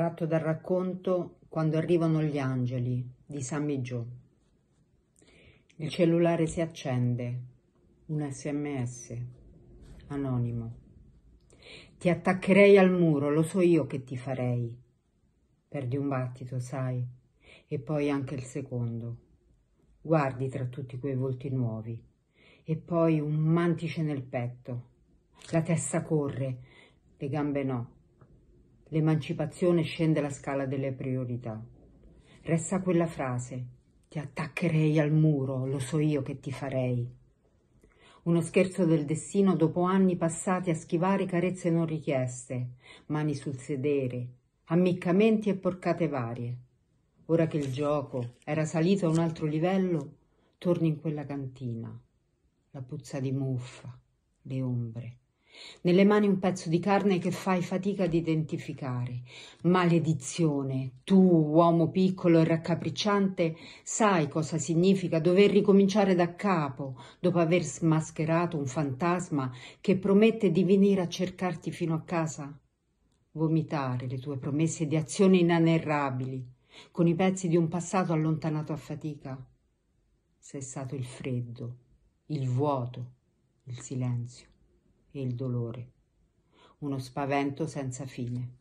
Tratto dal racconto Quando arrivano gli angeli di Sammy Joe. Il cellulare si accende, un sms, anonimo. Ti attaccherei al muro, lo so io che ti farei. Perdi un battito, sai, e poi anche il secondo. Guardi tra tutti quei volti nuovi, e poi un mantice nel petto. La testa corre, le gambe no L'emancipazione scende la scala delle priorità. Resta quella frase, ti attaccherei al muro, lo so io che ti farei. Uno scherzo del destino dopo anni passati a schivare carezze non richieste, mani sul sedere, ammiccamenti e porcate varie. Ora che il gioco era salito a un altro livello, torni in quella cantina. La puzza di muffa, le ombre, nelle mani un pezzo di carne che fai fatica ad identificare. Maledizione, tu, uomo piccolo e raccapricciante, sai cosa significa dover ricominciare da capo dopo aver smascherato un fantasma che promette di venire a cercarti fino a casa? Vomitare le tue promesse di azioni inanerrabili con i pezzi di un passato allontanato a fatica? Sei stato il freddo, il vuoto, il silenzio e il dolore, uno spavento senza fine.